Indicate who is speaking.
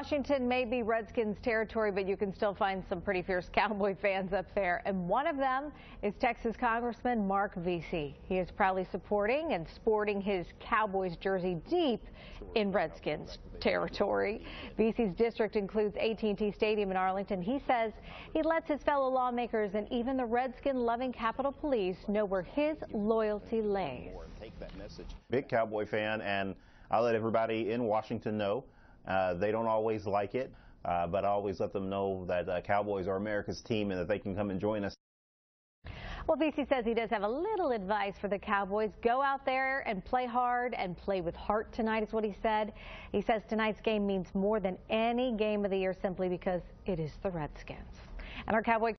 Speaker 1: Washington may be Redskins territory, but you can still find some pretty fierce Cowboy fans up there. And one of them is Texas Congressman Marc Veasey. He is proudly supporting and sporting his Cowboys jersey deep in Redskins territory. Veasey's district includes AT&T Stadium in Arlington. He says he lets his fellow lawmakers and even the Redskin-loving Capitol Police know where his loyalty lays.
Speaker 2: Big Cowboy fan, and I let everybody in Washington know. Uh, they don't always like it, uh, but I always let them know that uh, Cowboys are America's team and that they can come and join us.
Speaker 1: Well, Veasey says he does have a little advice for the Cowboys. Go out there and play hard and play with heart tonight is what he said. He says tonight's game means more than any game of the year simply because it is the Redskins. And our Cowboy